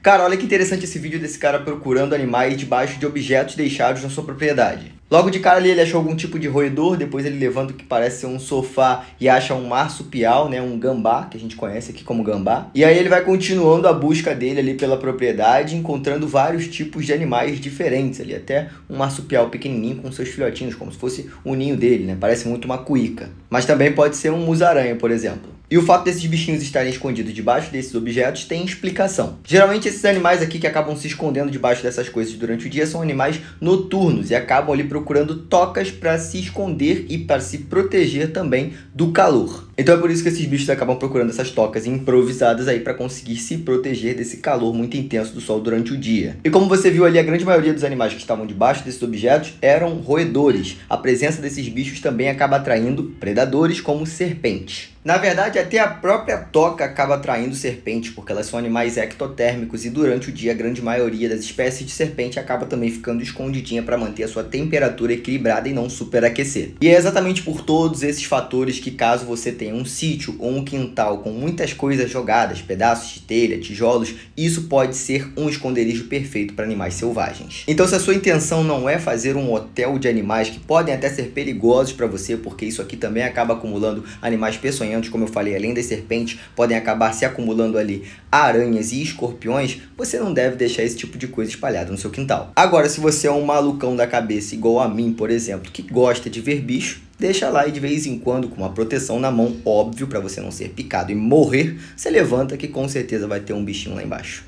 Cara, olha que interessante esse vídeo desse cara procurando animais debaixo de objetos deixados na sua propriedade. Logo de cara ali ele achou algum tipo de roedor, depois ele levanta o que parece ser um sofá e acha um marsupial, né, um gambá, que a gente conhece aqui como gambá. E aí ele vai continuando a busca dele ali pela propriedade, encontrando vários tipos de animais diferentes ali, até um marsupial pequenininho com seus filhotinhos, como se fosse o ninho dele, né? Parece muito uma cuíca. Mas também pode ser um musaranha, por exemplo. E o fato desses bichinhos estarem escondidos debaixo desses objetos tem explicação. Geralmente esses animais aqui que acabam se escondendo debaixo dessas coisas durante o dia são animais noturnos e acabam ali procurando tocas para se esconder e para se proteger também do calor. Então é por isso que esses bichos acabam procurando essas tocas improvisadas aí para conseguir se proteger desse calor muito intenso do sol durante o dia. E como você viu ali, a grande maioria dos animais que estavam debaixo desses objetos eram roedores. A presença desses bichos também acaba atraindo predadores como serpentes. Na verdade, até a própria toca acaba atraindo serpentes, porque elas são animais ectotérmicos e durante o dia a grande maioria das espécies de serpente acaba também ficando escondidinha para manter a sua temperatura equilibrada e não superaquecer. E é exatamente por todos esses fatores que caso você tenha um sítio ou um quintal com muitas coisas jogadas, pedaços de telha, tijolos, isso pode ser um esconderijo perfeito para animais selvagens. Então se a sua intenção não é fazer um hotel de animais que podem até ser perigosos para você, porque isso aqui também acaba acumulando animais peçonhentos como eu falei, além das serpentes, podem acabar se acumulando ali aranhas e escorpiões, você não deve deixar esse tipo de coisa espalhada no seu quintal. Agora, se você é um malucão da cabeça igual a mim, por exemplo, que gosta de ver bicho, deixa lá e de vez em quando, com uma proteção na mão, óbvio, para você não ser picado e morrer, você levanta que com certeza vai ter um bichinho lá embaixo.